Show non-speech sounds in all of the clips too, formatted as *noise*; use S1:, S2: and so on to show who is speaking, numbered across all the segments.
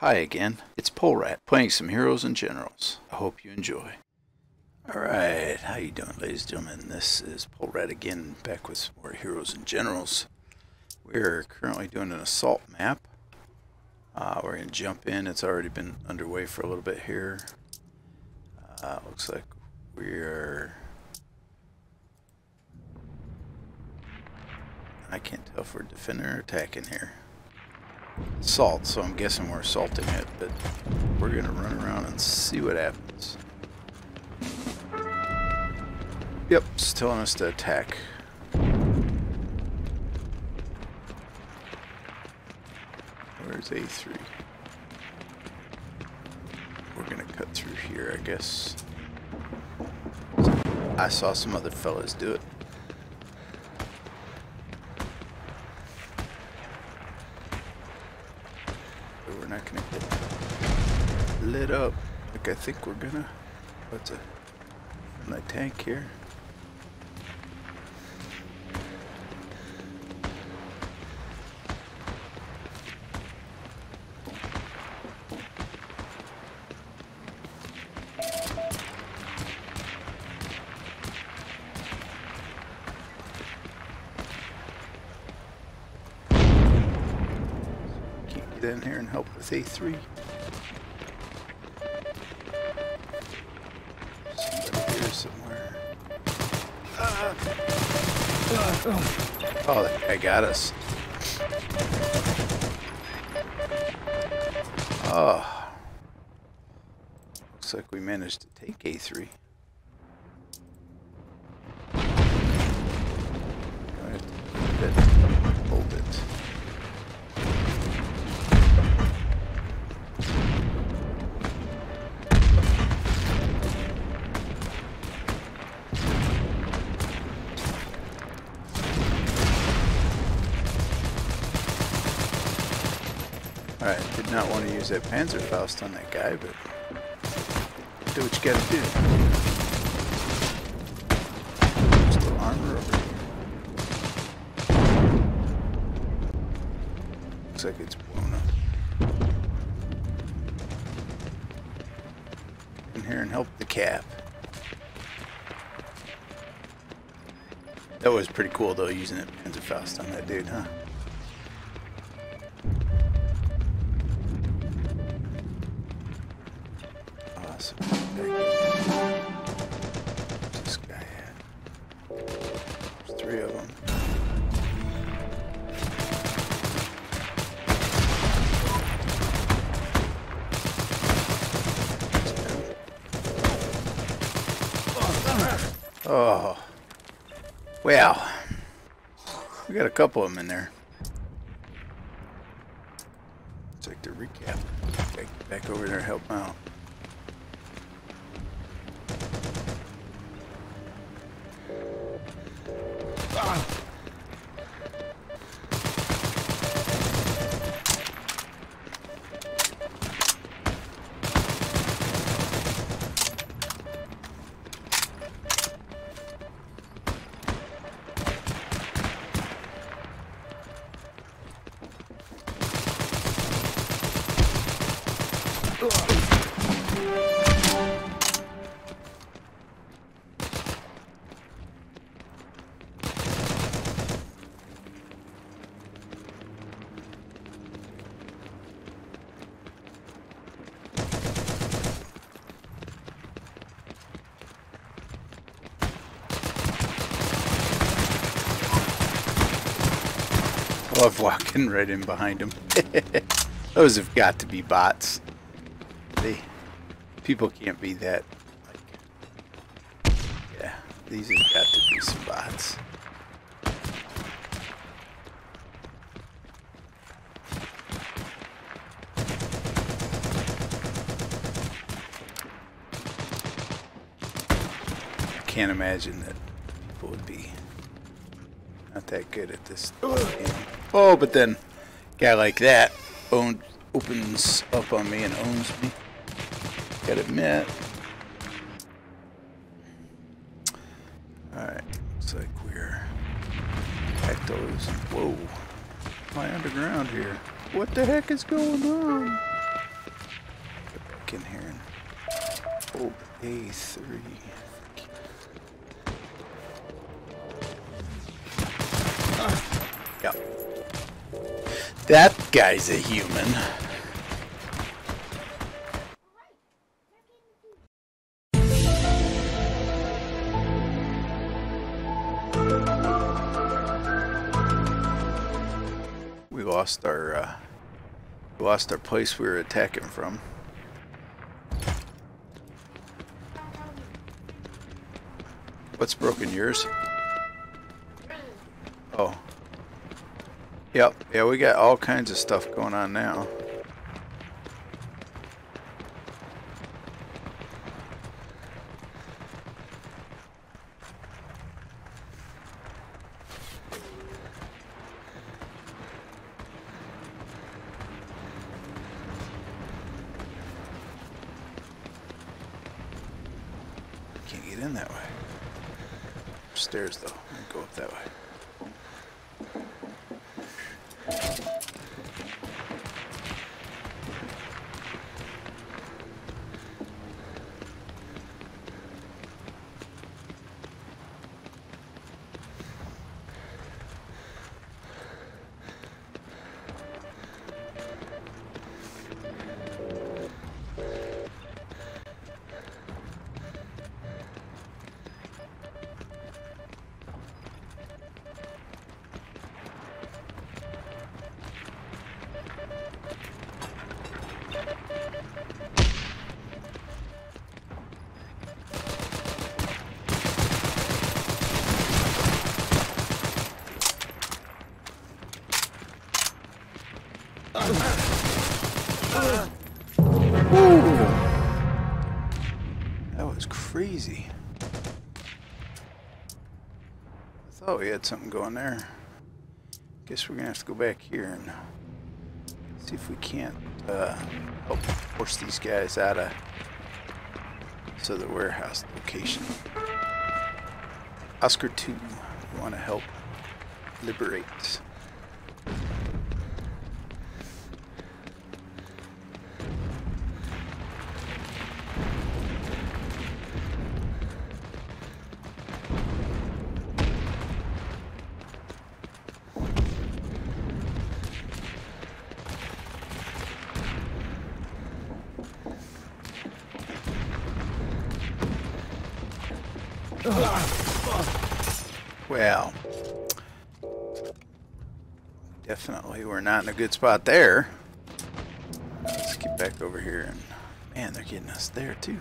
S1: Hi again, it's Polrat playing some Heroes and Generals. I hope you enjoy. Alright, how you doing ladies and gentlemen? This is Polrat again, back with some more Heroes and Generals. We're currently doing an assault map. Uh, we're going to jump in, it's already been underway for a little bit here. Uh, looks like we're... I can't tell if we're defending or attacking here salt, so I'm guessing we're salting it, but we're gonna run around and see what happens. Yep, it's telling us to attack. Where's A3? We're gonna cut through here, I guess. I saw some other fellas do it. We're not gonna get lit up like I think we're gonna. What's a my tank here? get in here and help with A3. Somebody here somewhere. Oh, that guy got us. Oh. Looks like we managed to take A3. Use that Panzerfaust on that guy, but do what you gotta do. Looks like it's blown up. In here and help the cap. That was pretty cool though, using that Panzerfaust on that dude, huh? Couple of them in there. Love walking right in behind them. *laughs* Those have got to be bots. They people can't be that. Like, yeah, these have got to be some bots. I can't imagine that people would be not that good at this. Oh, but then guy like that own, opens up on me and owns me. Gotta admit. Alright, looks like we're at those. Whoa. I underground here? What the heck is going on? Get back in here and hold A3. That guy's a human. We lost our uh, lost our place we were attacking from. What's broken yours? Oh. Yep, yeah, we got all kinds of stuff going on now. Can't get in that way. Stairs though. I'll go up that way. Thank you That was crazy. I thought we had something going there. Guess we're gonna have to go back here and see if we can't uh, help force these guys out of so the warehouse location. Oscar 2, you want to help liberate. Well, definitely we're not in a good spot there. Let's get back over here and man, they're getting us there too.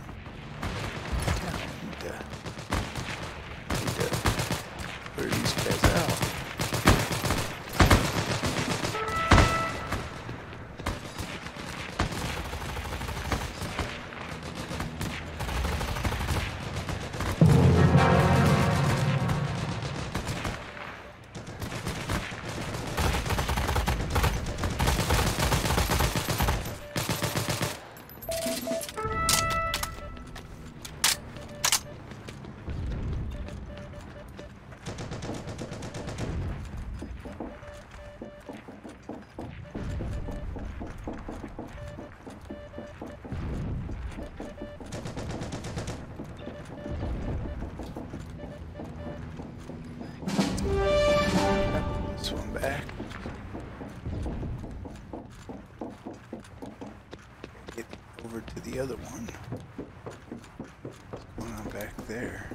S1: Other one. What's going on back there?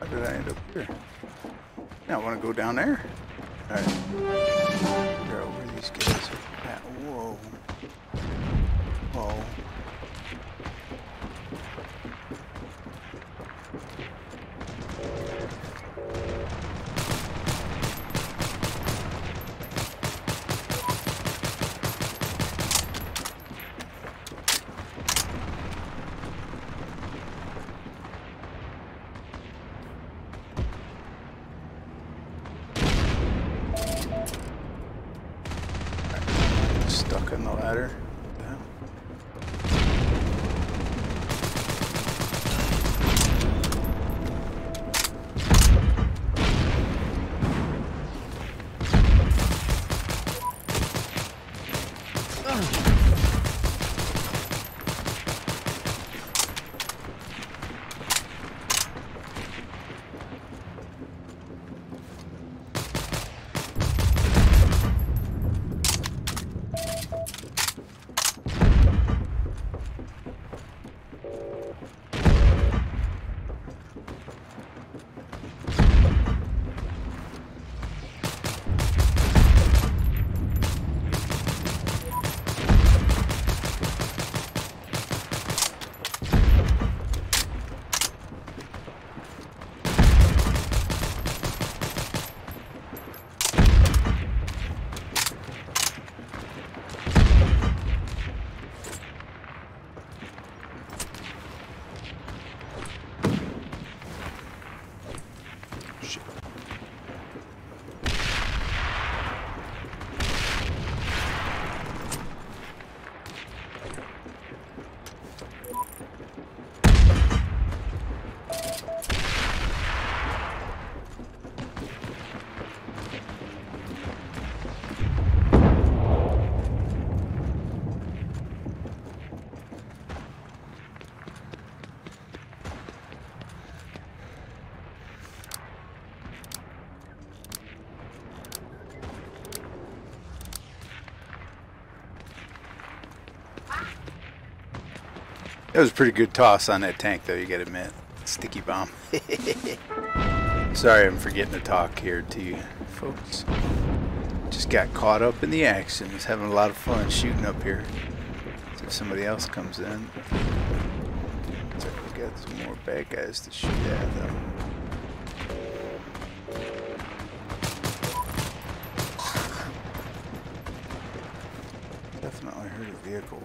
S1: How did I end up here? Now I want to go down there. Alright. Figure out where these guys are at. Whoa. Stuck on the ladder. That was a pretty good toss on that tank, though, you gotta admit. Sticky bomb. *laughs* Sorry, I'm forgetting to talk here to you folks. Just got caught up in the action. Was having a lot of fun shooting up here. So if somebody else comes in. So we got some more bad guys to shoot at, though. Definitely heard a vehicle.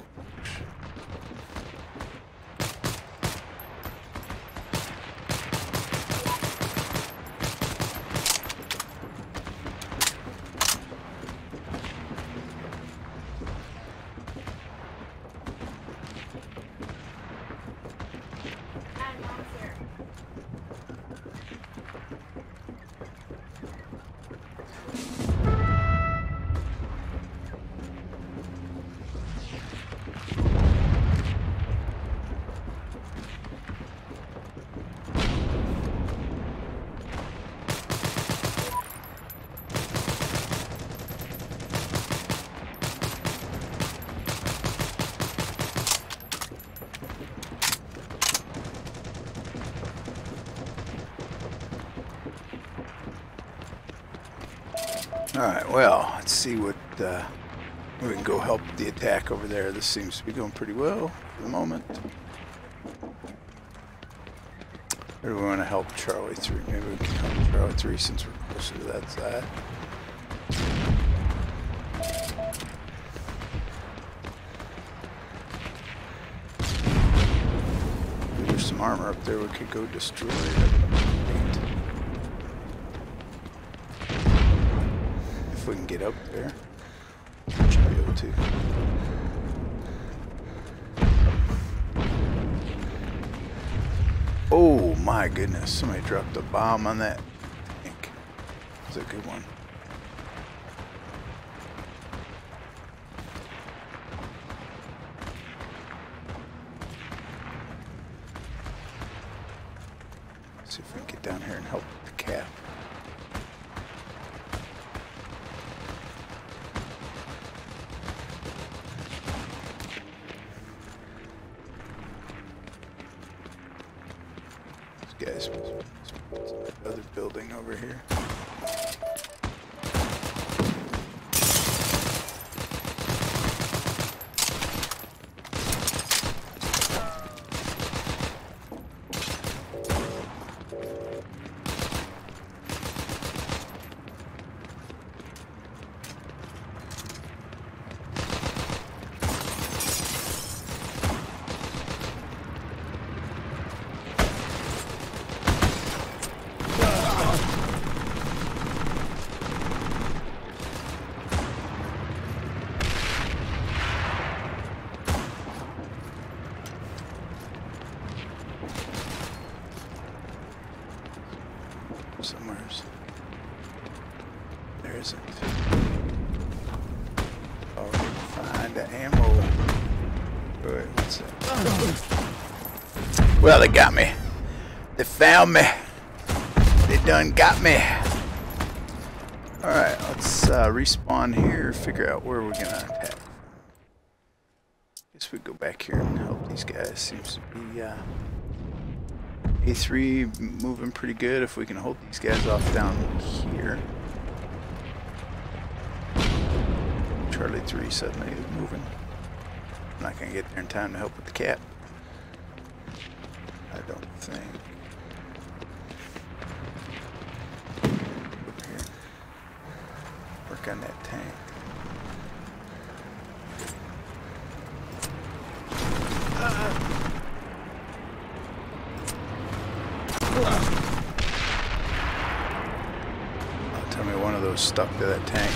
S1: Alright, well, let's see what, uh, we can go help the attack over there. This seems to be going pretty well for the moment. Or do we want to help Charlie 3? Maybe we can help Charlie 3 since we're closer to that side. There's some armor up there we could go destroy. We can get up there. Should be able to. Oh my goodness, somebody dropped a bomb on that tank. That's a good one. see if we can get down here and help the cap. Guys. Other building over here. The ammo. Well, they got me. They found me. They done got me. Alright, let's uh, respawn here, figure out where we're gonna attack. Guess we go back here and help these guys. Seems to be uh, A3 moving pretty good if we can hold these guys off down here. Charlie 3 suddenly is moving. I'm not gonna get there in time to help with the cat. I don't think. Here. Work on that tank. Tell me one of those stuck to that tank.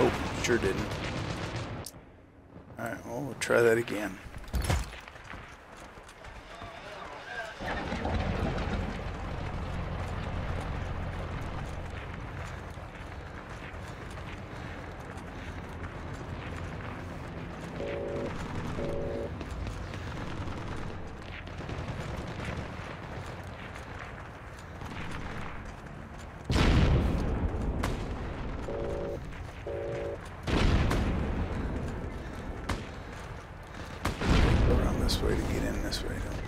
S1: Oh, didn't. Alright, well, we'll try that again. Go around this way to get in this way. Don't.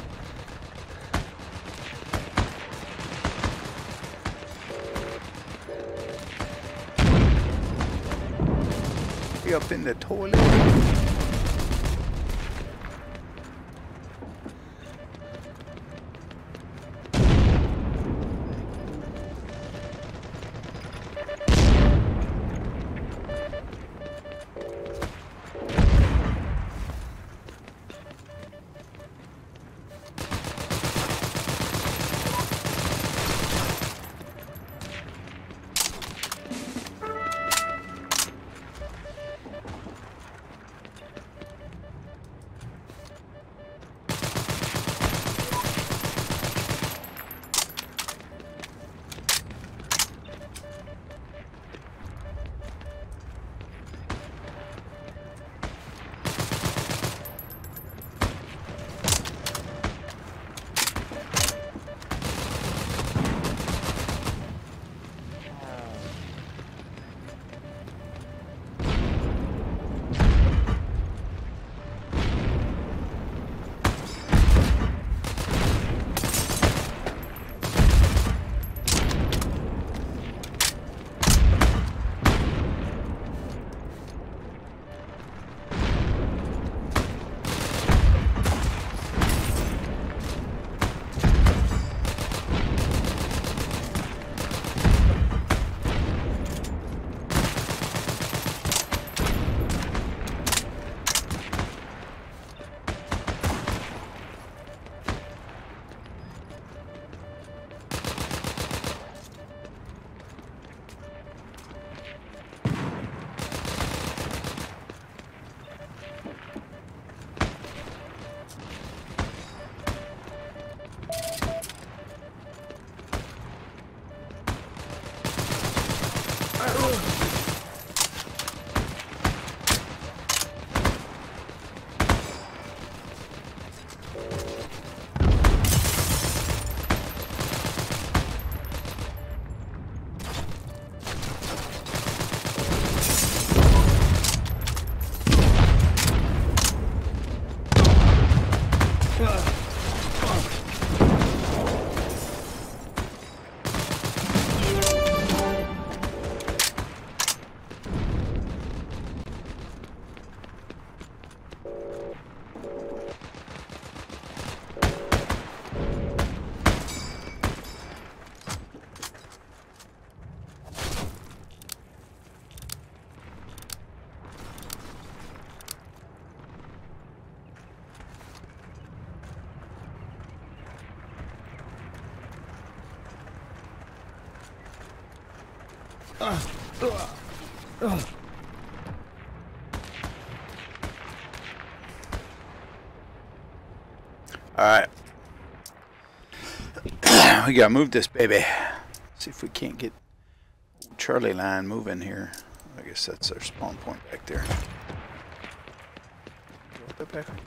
S1: Be up in the. Alright. *clears throat* we gotta move this baby. See if we can't get Charlie line moving here. I guess that's our spawn point back there.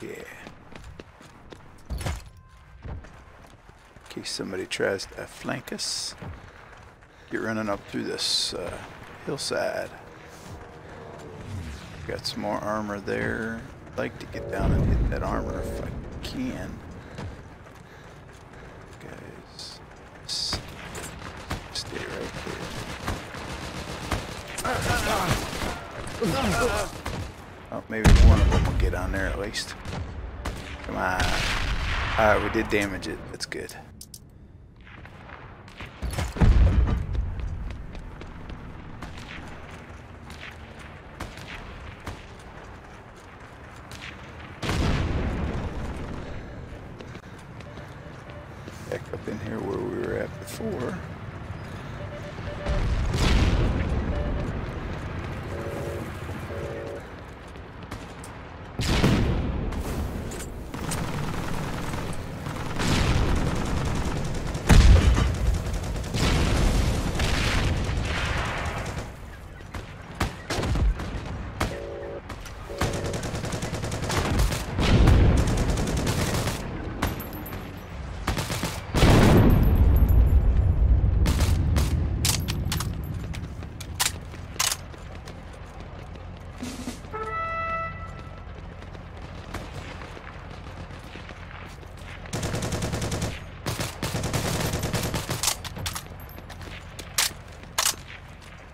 S1: Yeah. In case somebody tries to flank us, get running up through this uh, hillside. Got some more armor there. I'd like to get down and hit that armor if I can. Guys, stay right. Oh, maybe one of them will get on there at least. Come on. Alright, we did damage it. That's good. Back up in here where we were at before.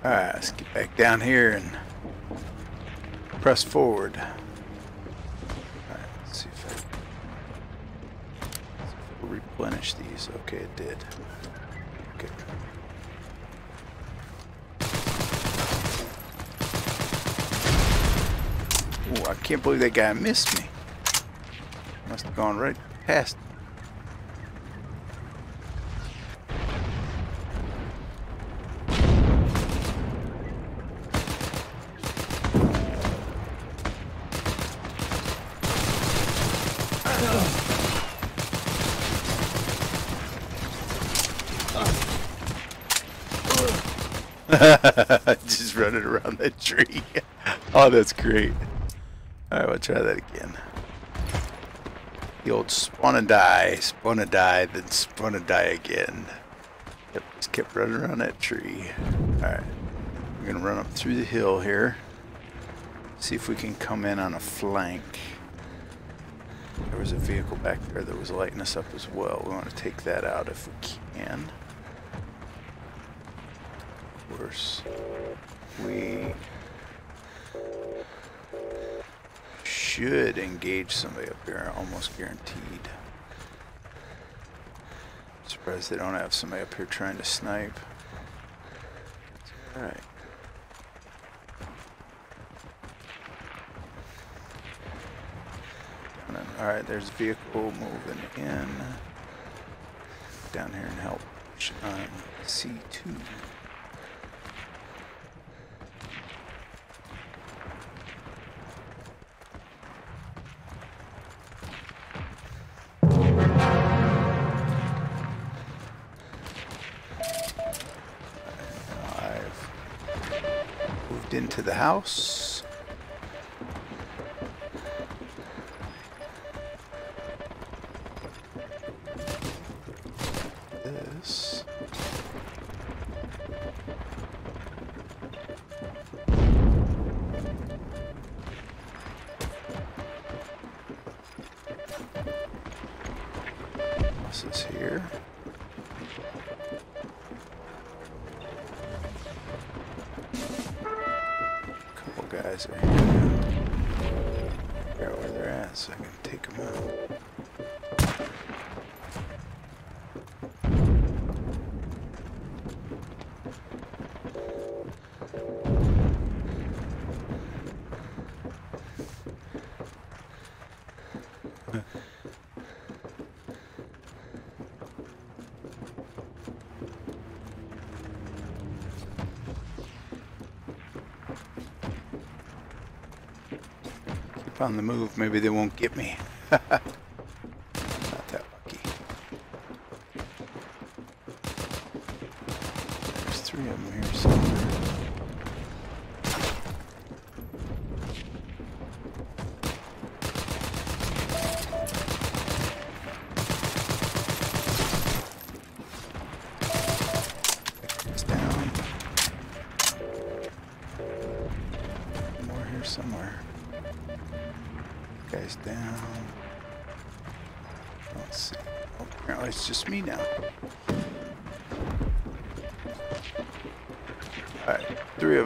S1: Alright, let's get back down here and press forward. Alright, let's see if I, see if replenish these. Okay, it did. Okay. Ooh, I can't believe that guy missed me. Must have gone right past *laughs* Just running around that tree. oh, that's great. Alright, we'll try that again. The old spawn and die, spawn and die, then spawn and die again. Yep, just kept running around that tree. Alright, we're gonna run up through the hill here. See if we can come in on a flank. There was a vehicle back there that was lighting us up as well. We want to take that out if we can we should engage somebody up here, almost guaranteed. Surprised they don't have somebody up here trying to snipe. Alright. Alright, there's a vehicle moving in. Down here and help on C2. Into the house. On the move, maybe they won't get me. *laughs*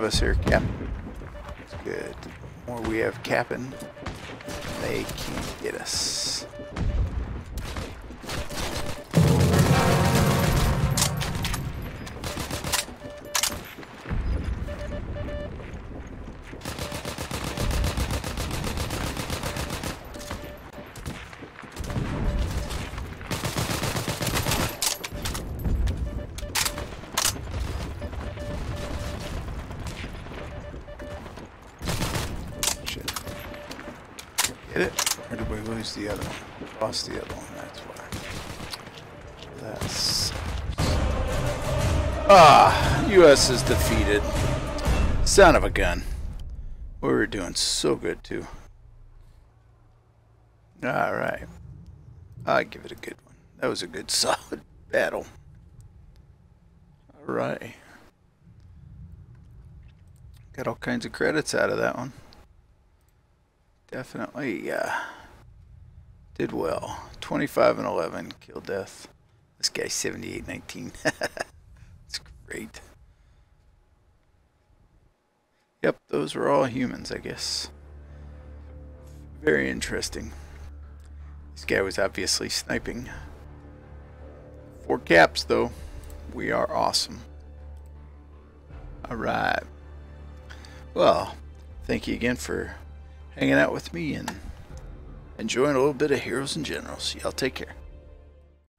S1: of us here, Cap. Good. The more we have capping, they can't get us. Ah! U.S. is defeated. Son of a gun. We were doing so good, too. Alright. I give it a good one. That was a good, *laughs* solid battle. Alright. Got all kinds of credits out of that one. Definitely uh, did well. 25 and 11 kill death. This guy's 78 19. *laughs* Great. Yep, those were all humans, I guess. Very interesting. This guy was obviously sniping. Four caps, though. We are awesome. Alright. Well, thank you again for hanging out with me and enjoying a little bit of Heroes and Generals. Y'all take care.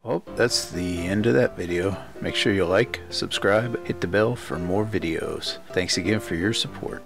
S1: Well, that's the end of that video. Make sure you like, subscribe, hit the bell for more videos. Thanks again for your support.